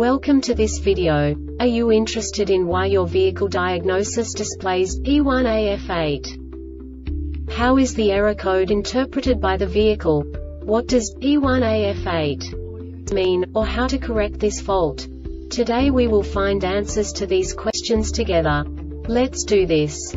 Welcome to this video. Are you interested in why your vehicle diagnosis displays P1AF8? How is the error code interpreted by the vehicle? What does P1AF8 mean, or how to correct this fault? Today we will find answers to these questions together. Let's do this.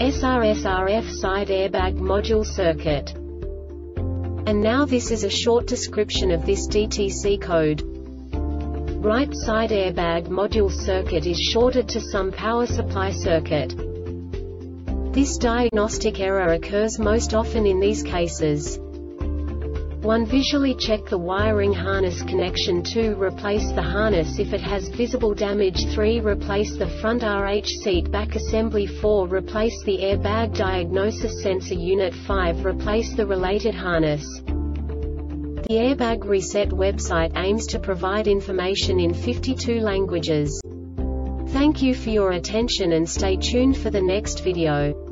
SRSRF side airbag module circuit. And now this is a short description of this DTC code. Right side airbag module circuit is shorted to some power supply circuit. This diagnostic error occurs most often in these cases. 1. Visually check the wiring harness connection 2. Replace the harness if it has visible damage 3. Replace the front RH seat back assembly 4. Replace the airbag diagnosis sensor unit 5. Replace the related harness. The Airbag Reset website aims to provide information in 52 languages. Thank you for your attention and stay tuned for the next video.